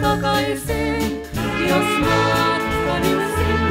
takaisin, jos matka sinne.